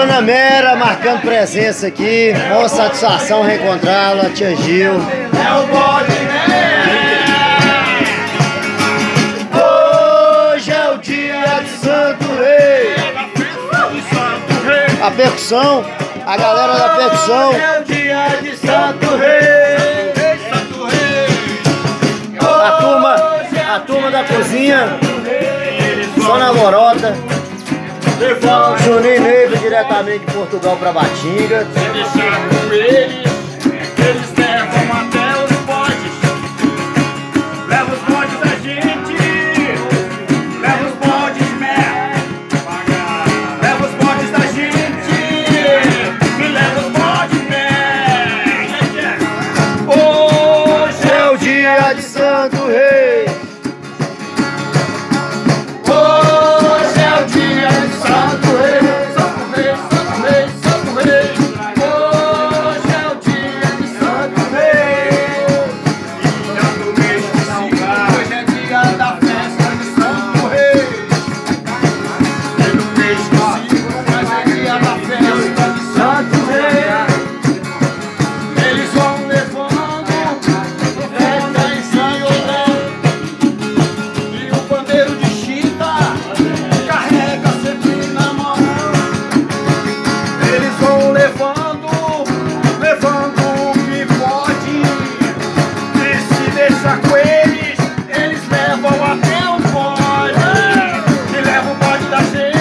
Dona Mera marcando presença aqui. Uma satisfação reencontrá-la, tia Gil. É o bode? Hoje é o dia de Santo Rei. A percussão, a galera da percussão. É o dia de Santo Rei. A turma, a turma da cozinha. Só na lorota. Juninho Neiva diretamente de Portugal para Batinga. deixar com eles, eles levam até os bodes. Leva os bodes da gente, leva os bodes, né? Leva os bodes da gente, e leva os bodes, né? Hoje É o dia de Santo Rei. Leva o